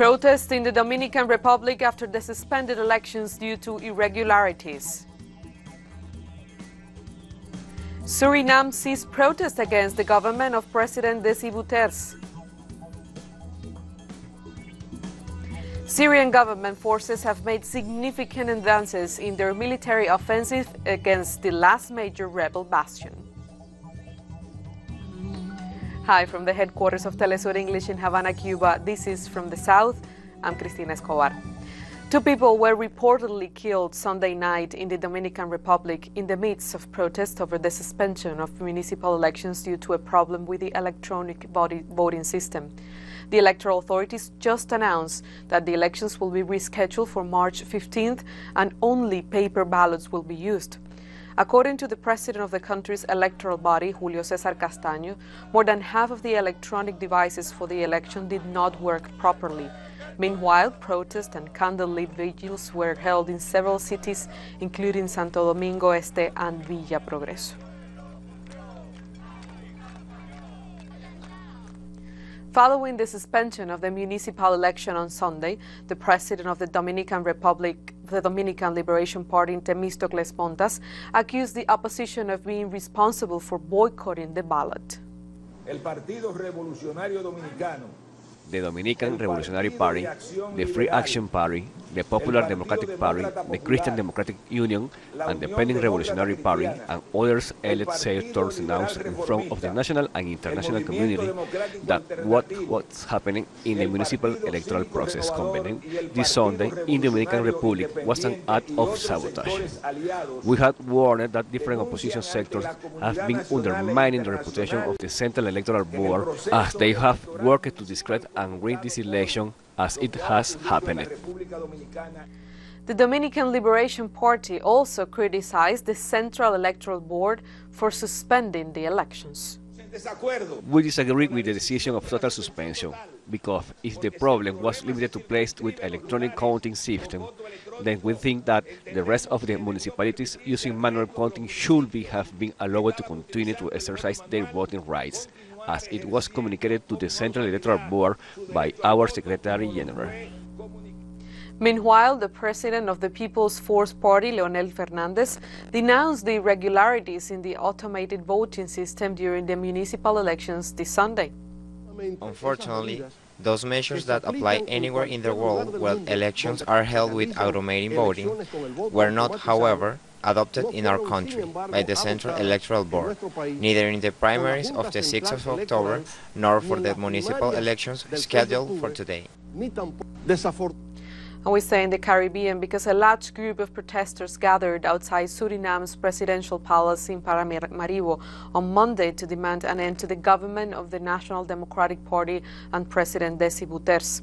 Protests in the Dominican Republic after the suspended elections due to irregularities. Suriname sees protests against the government of President Desi Bouterse. Syrian government forces have made significant advances in their military offensive against the last major rebel bastion. Hi, from the headquarters of Telesur English in Havana, Cuba. This is From the South. I'm Cristina Escobar. Two people were reportedly killed Sunday night in the Dominican Republic in the midst of protests over the suspension of municipal elections due to a problem with the electronic voting system. The electoral authorities just announced that the elections will be rescheduled for March 15th and only paper ballots will be used. According to the president of the country's electoral body, Julio Cesar Castaño, more than half of the electronic devices for the election did not work properly. Meanwhile, protests and candlelit vigils were held in several cities, including Santo Domingo Este and Villa Progreso. Following the suspension of the municipal election on Sunday, the president of the Dominican Republic, the Dominican Liberation Party, in Temistocles Montás, accused the opposition of being responsible for boycotting the ballot. El Partido Revolucionario Dominicano the Dominican Revolutionary Party, the Free Action Party, the Popular Democratic Party, the Christian Democratic Union, and the Pending Revolutionary Party, and others elect sectors announced in front of the national and international community that what what's happening in the municipal electoral process convening this Sunday in the Dominican Republic was an act of sabotage. We had warned that different opposition sectors have been undermining the reputation of the Central Electoral Board as they have worked to discredit and rig this election as it has happened. The Dominican Liberation Party also criticized the Central Electoral Board for suspending the elections. We disagree with the decision of total suspension because if the problem was limited to place with electronic counting system, then we think that the rest of the municipalities using manual counting should be have been allowed to continue to exercise their voting rights as it was communicated to the Central Electoral Board by our Secretary General. Meanwhile, the president of the People's Force Party, Leonel Fernandez, denounced the irregularities in the automated voting system during the municipal elections this Sunday. Unfortunately, those measures that apply anywhere in the world where elections are held with automated voting were not, however, adopted in our country by the Central Electoral Board, neither in the primaries of the 6th of October nor for the municipal elections scheduled for today. And we say in the Caribbean because a large group of protesters gathered outside Suriname's presidential palace in Paramaribo on Monday to demand an end to the government of the National Democratic Party and President Desi Bouterse.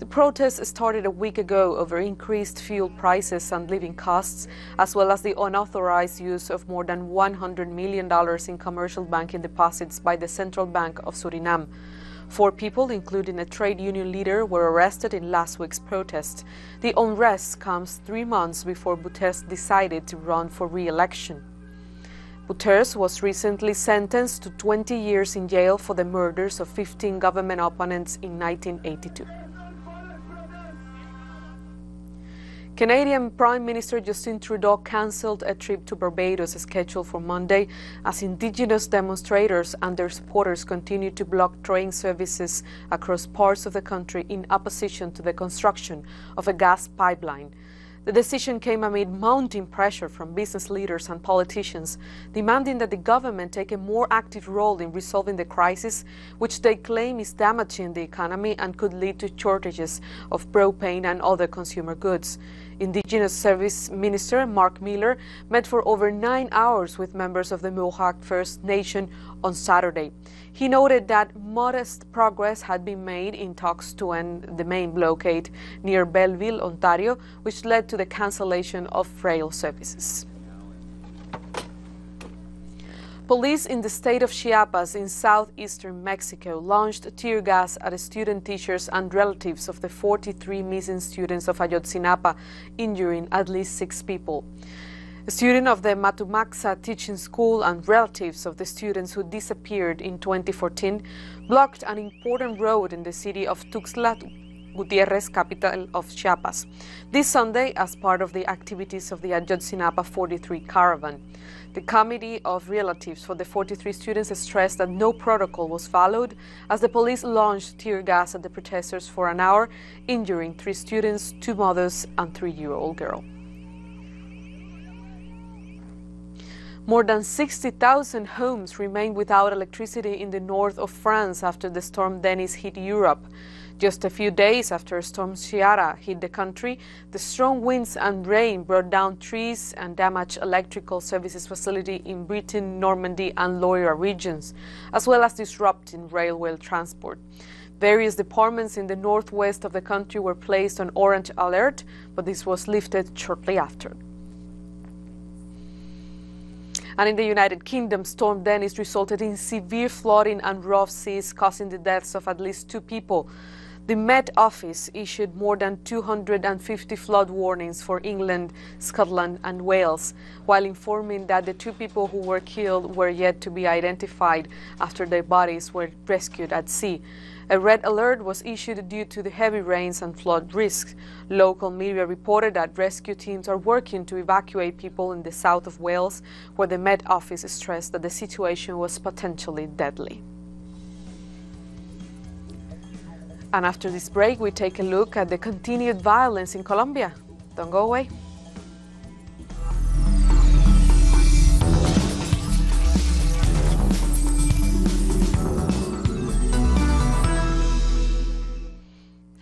The protest started a week ago over increased fuel prices and living costs, as well as the unauthorized use of more than $100 million in commercial banking deposits by the Central Bank of Suriname. Four people, including a trade union leader, were arrested in last week's protest. The unrest comes three months before Bouterse decided to run for re-election. Bouterse was recently sentenced to 20 years in jail for the murders of 15 government opponents in 1982. Canadian Prime Minister Justin Trudeau cancelled a trip to Barbados scheduled for Monday as Indigenous demonstrators and their supporters continue to block train services across parts of the country in opposition to the construction of a gas pipeline. The decision came amid mounting pressure from business leaders and politicians, demanding that the government take a more active role in resolving the crisis, which they claim is damaging the economy and could lead to shortages of propane and other consumer goods. Indigenous Service Minister Mark Miller met for over nine hours with members of the Mohawk First Nation on Saturday. He noted that modest progress had been made in talks to end the main blockade near Belleville, Ontario, which led to the cancellation of rail services. Police in the state of Chiapas in southeastern Mexico launched tear gas at student teachers and relatives of the 43 missing students of Ayotzinapa, injuring at least six people. A student of the Mactumactzá Teaching School and relatives of the students who disappeared in 2014 blocked an important road in the city of Tuxtla Gutierrez, capital of Chiapas, this Sunday as part of the activities of the Ayotzinapa 43 caravan. The Committee of Relatives for the 43 students stressed that no protocol was followed as the police launched tear gas at the protesters for an hour, injuring three students, two mothers, and three-year-old girl. More than 60,000 homes remain without electricity in the north of France after the storm Dennis hit Europe. Just a few days after Storm Ciara hit the country, the strong winds and rain brought down trees and damaged electrical services facility in Britain, Normandy and Loira regions, as well as disrupting railway transport. Various departments in the northwest of the country were placed on orange alert, but this was lifted shortly after. And in the United Kingdom, Storm Dennis resulted in severe flooding and rough seas, causing the deaths of at least two people. The Met Office issued more than 250 flood warnings for England, Scotland, and Wales, while informing that the two people who were killed were yet to be identified after their bodies were rescued at sea. A red alert was issued due to the heavy rains and flood risks. Local media reported that rescue teams are working to evacuate people in the south of Wales, where the Met Office stressed that the situation was potentially deadly. And after this break, we take a look at the continued violence in Colombia. Don't go away.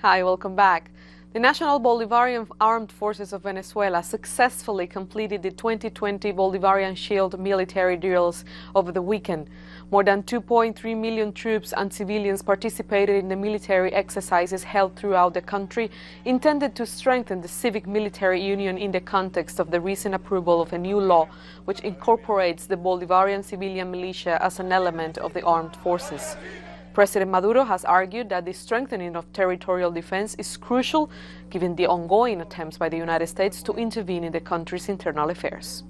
Hi, welcome back. The National Bolivarian Armed Forces of Venezuela successfully completed the 2020 Bolivarian Shield military drills over the weekend. More than 2.3 million troops and civilians participated in the military exercises held throughout the country, intended to strengthen the civic military union in the context of the recent approval of a new law which incorporates the Bolivarian civilian militia as an element of the armed forces. President Maduro has argued that the strengthening of territorial defense is crucial given the ongoing attempts by the United States to intervene in the country's internal affairs.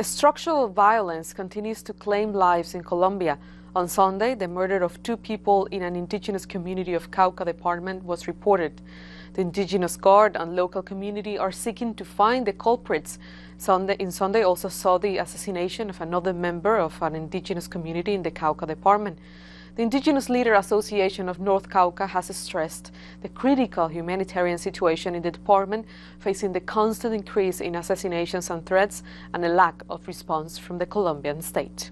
Structural violence continues to claim lives in Colombia. On Sunday, the murder of two people in an indigenous community of Cauca department was reported. The indigenous guard and local community are seeking to find the culprits. Sunday, in Sunday also saw the assassination of another member of an indigenous community in the Cauca department. The Indigenous Leader Association of North Cauca has stressed the critical humanitarian situation in the department, facing the constant increase in assassinations and threats and a lack of response from the Colombian state.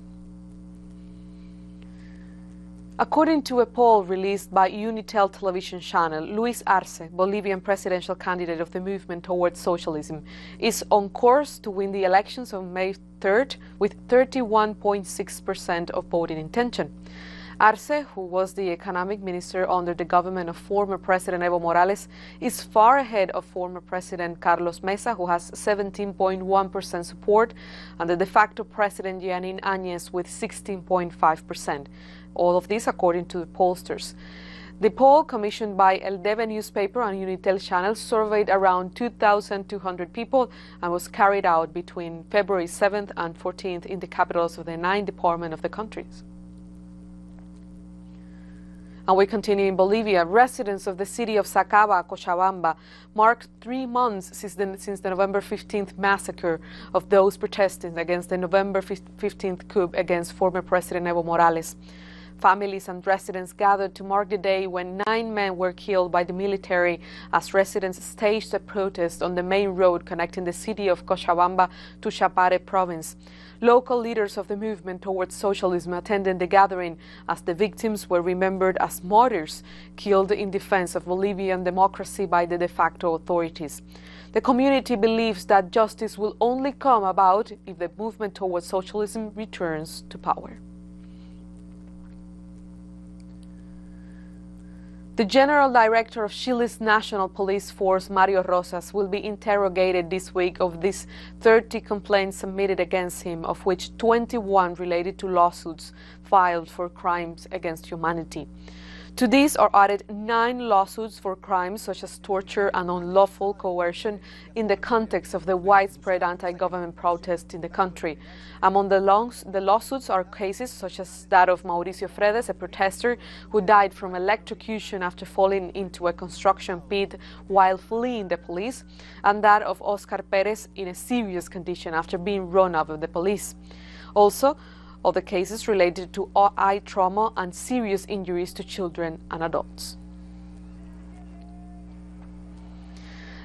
According to a poll released by Unitel television channel, Luis Arce, Bolivian presidential candidate of the movement towards socialism, is on course to win the elections on May 3rd with 31.6% of voting intention. Arce, who was the economic minister under the government of former President Evo Morales, is far ahead of former President Carlos Mesa, who has 17.1% support, and the de facto President Jeanine Áñez with 16.5%. All of this according to the pollsters. The poll, commissioned by El Deber newspaper and Unitel channel, surveyed around 2,200 people and was carried out between February 7th and 14th in the capitals of the nine departments of the countries. And we continue in Bolivia. Residents of the city of Sacaba, Cochabamba, marked three months since the, since the November 15th massacre of those protesting against the November 15th coup against former President Evo Morales. Families and residents gathered to mark the day when nine men were killed by the military as residents staged a protest on the main road connecting the city of Cochabamba to Chapare province. Local leaders of the movement towards socialism attended the gathering as the victims were remembered as martyrs killed in defense of Bolivian democracy by the de facto authorities. The community believes that justice will only come about if the movement towards socialism returns to power. The General Director of Chile's National Police Force, Mario Rozas, will be interrogated this week of these 30 complaints submitted against him, of which 21 related to lawsuits filed for crimes against humanity. To these are added nine lawsuits for crimes such as torture and unlawful coercion in the context of the widespread anti government protest in the country. Among the, longs, the, lawsuits are cases such as that of Mauricio Fredes, a protester who died from electrocution after falling into a construction pit while fleeing the police, and that of Oscar Perez in a serious condition after being run over the police. Also, other cases related to eye trauma and serious injuries to children and adults.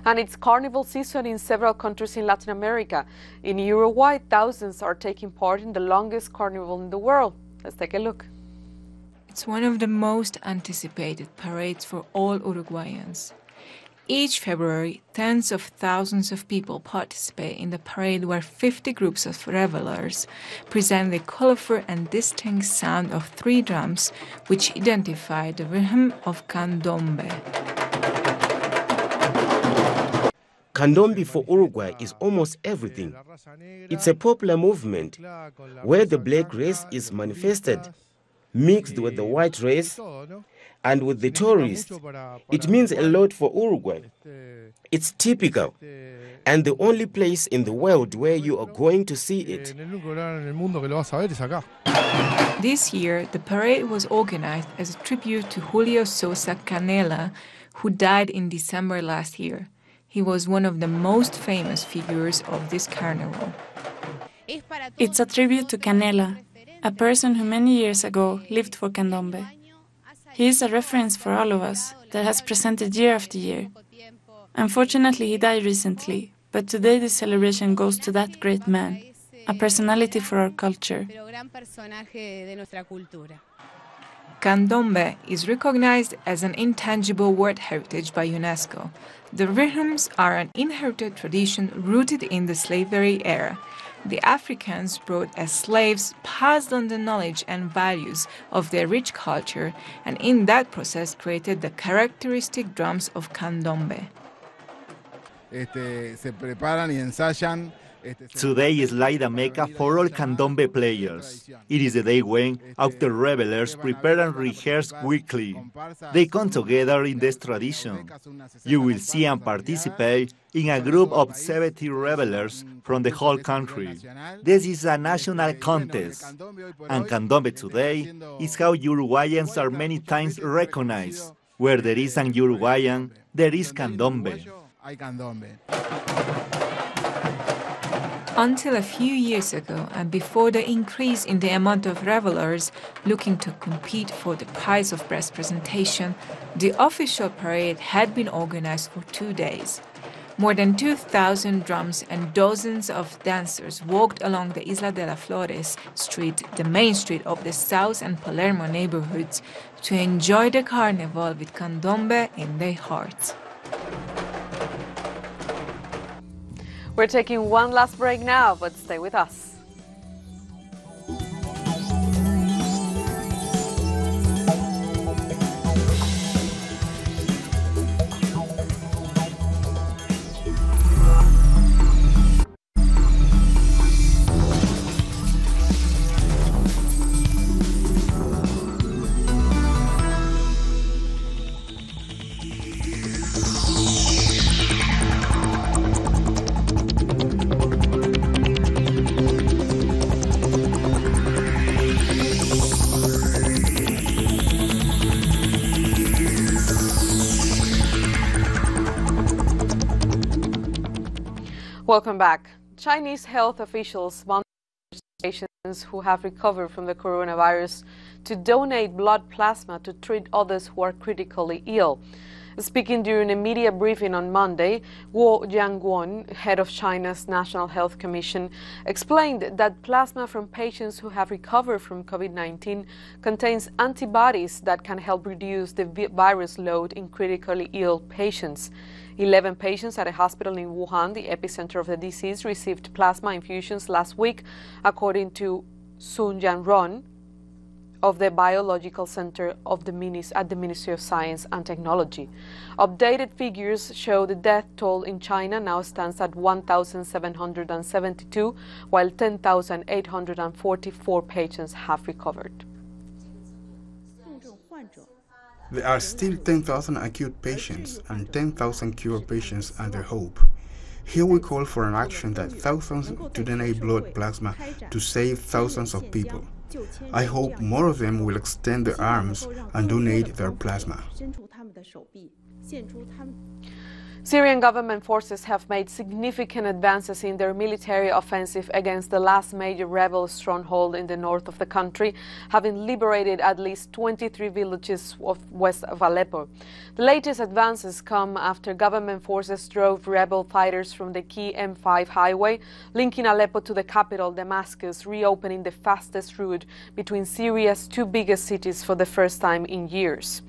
And it's carnival season in several countries in Latin America. In Uruguay, thousands are taking part in the longest carnival in the world. Let's take a look. It's one of the most anticipated parades for all Uruguayans. Each February, tens of thousands of people participate in the parade where 50 groups of revelers present the colorful and distinct sound of three drums which identify the rhythm of candombe. Candombe for Uruguay is almost everything. It's a popular movement where the black race is manifested, mixed with the white race and with the tourists, it means a lot for Uruguay. It's typical and the only place in the world where you are going to see it. This year, the parade was organized as a tribute to Julio Sosa Canela, who died in December last year. He was one of the most famous figures of this carnival. It's a tribute to Canela, a person who many years ago lived for candombe. He is a reference for all of us that has presented year after year. Unfortunately, he died recently, but today the celebration goes to that great man, a personality for our culture. Candombe is recognized as an intangible world heritage by UNESCO. The rhythms are an inherited tradition rooted in the slavery era the Africans brought as slaves passed on the knowledge and values of their rich culture and in that process created the characteristic drums of candombe. Este, se preparan y ensayan Today is the Mecca for all candombe players. It is the day when, after revelers prepare and rehearse weekly, they come together in this tradition. You will see and participate in a group of 70 revelers from the whole country. This is a national contest, and candombe today is how Uruguayans are many times recognized. Where there is an Uruguayan, there is candombe. Until a few years ago, and before the increase in the amount of revelers looking to compete for the prize of best presentation, the official parade had been organized for two days. More than 2,000 drums and dozens of dancers walked along the Isla de la Flores street, the main street of the South and Palermo neighborhoods, to enjoy the carnival with candombe in their hearts. We're taking one last break now, but stay with us. Welcome back. Chinese health officials want patients who have recovered from the coronavirus to donate blood plasma to treat others who are critically ill. Speaking during a media briefing on Monday, Guo Yanhong, head of China's National Health Commission, explained that plasma from patients who have recovered from COVID-19 contains antibodies that can help reduce the virus load in critically ill patients. 11 patients at a hospital in Wuhan, the epicenter of the disease, received plasma infusions last week, according to Sun Yanrong of the Biological Center of the Minis at the Ministry of Science and Technology. Updated figures show the death toll in China now stands at 1,772, while 10,844 patients have recovered. There are still 10,000 acute patients and 10,000 cure patients under hope. Here we call for an action that thousands to donate blood plasma to save thousands of people. I hope more of them will extend their arms and donate their plasma. Syrian government forces have made significant advances in their military offensive against the last major rebel stronghold in the north of the country, having liberated at least 23 villages of west of Aleppo. The latest advances come after government forces drove rebel fighters from the key M5 highway linking Aleppo to the capital, Damascus, reopening the fastest route between Syria's two biggest cities for the first time in years.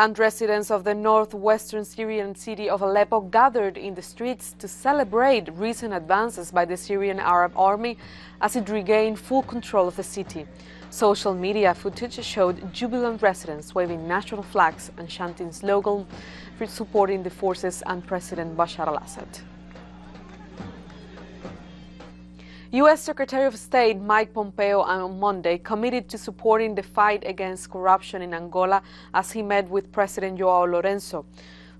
And residents of the northwestern Syrian city of Aleppo gathered in the streets to celebrate recent advances by the Syrian Arab Army as it regained full control of the city. Social media footage showed jubilant residents waving national flags and chanting slogans supporting the forces and President Bashar al-Assad. U.S. Secretary of State Mike Pompeo on Monday committed to supporting the fight against corruption in Angola as he met with President Joao Lourenço.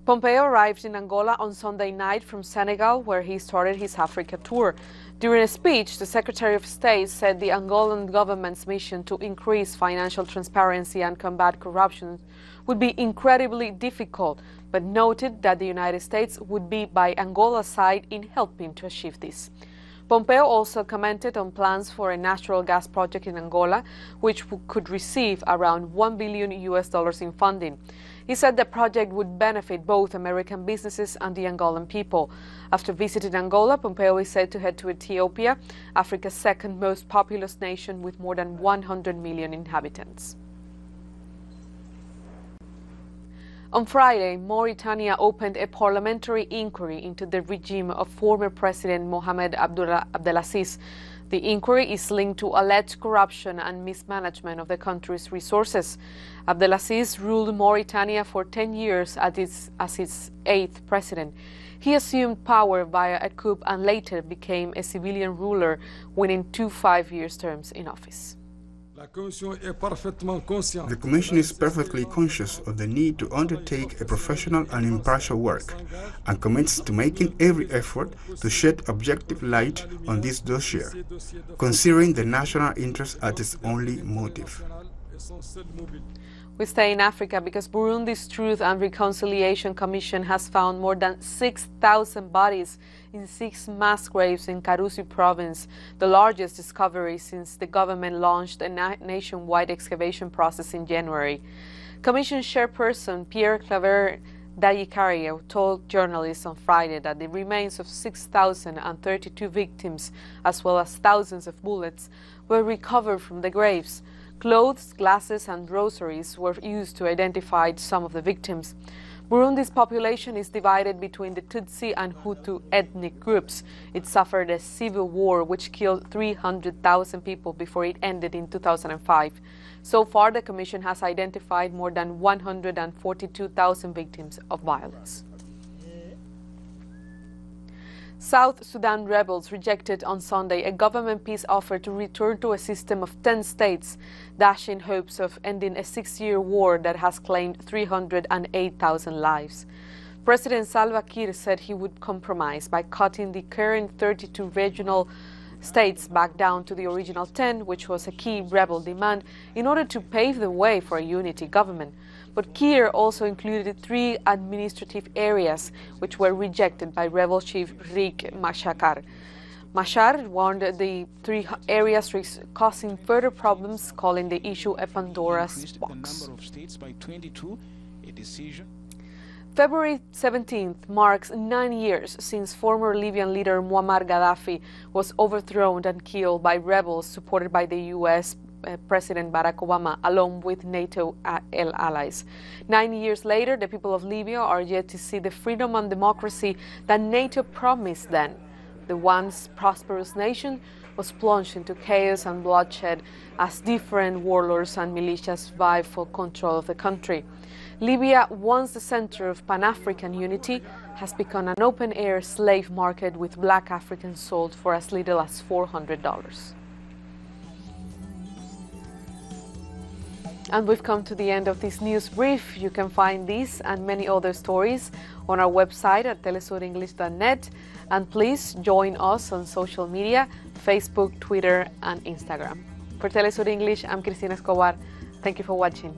Pompeo arrived in Angola on Sunday night from Senegal, where he started his Africa tour. During a speech, the Secretary of State said the Angolan government's mission to increase financial transparency and combat corruption would be incredibly difficult, but noted that the United States would be by Angola's side in helping to achieve this. Pompeo also commented on plans for a natural gas project in Angola, which could receive around 1 billion US dollars in funding. He said the project would benefit both American businesses and the Angolan people. After visiting Angola, Pompeo is said to head to Ethiopia, Africa's second most populous nation with more than 100 million inhabitants. On Friday, Mauritania opened a parliamentary inquiry into the regime of former President Mohamed Abdelaziz. The inquiry is linked to alleged corruption and mismanagement of the country's resources. Abdelaziz ruled Mauritania for 10 years as its, as its eighth president. He assumed power via a coup and later became a civilian ruler, winning two five year terms in office. The Commission is perfectly conscious of the need to undertake a professional and impartial work and commits to making every effort to shed objective light on this dossier, considering the national interest as its only motive. We stay in Africa because Burundi's Truth and Reconciliation Commission has found more than 6,000 bodies in six mass graves in Karusi province, the largest discovery since the government launched a na nationwide excavation process in January. Commission chairperson Pierre Claver Ndayicariye told journalists on Friday that the remains of 6,032 victims, as well as thousands of bullets, were recovered from the graves. Clothes, glasses, and rosaries were used to identify some of the victims. Burundi's population is divided between the Tutsi and Hutu ethnic groups. It suffered a civil war which killed 300,000 people before it ended in 2005. So far, the Commission has identified more than 142,000 victims of violence. South Sudan rebels rejected on Sunday a government peace offer to return to a system of 10 states, dashing hopes of ending a six year war that has claimed 308,000 lives. President Salva Kiir said he would compromise by cutting the current 32 regional states back down to the original 10, which was a key rebel demand, in order to pave the way for a unity government. But Kiir also included three administrative areas which were rejected by rebel chief Riek Machar. Machar warned the three areas causing further problems, calling the issue a Pandora's box. February 17th marks nine years since former Libyan leader Muammar Gaddafi was overthrown and killed by rebels supported by the U.S. Uh, President Barack Obama, along with NATO allies. Nine years later, the people of Libya are yet to see the freedom and democracy that NATO promised then. The once prosperous nation was plunged into chaos and bloodshed as different warlords and militias vie for control of the country. Libya, once the center of Pan African unity, has become an open air slave market with black Africans sold for as little as $400. And we've come to the end of this news brief. You can find these and many other stories on our website at telesurenglish.net. And please join us on social media Facebook, Twitter, and Instagram. For Telesur English, I'm Cristina Escobar. Thank you for watching.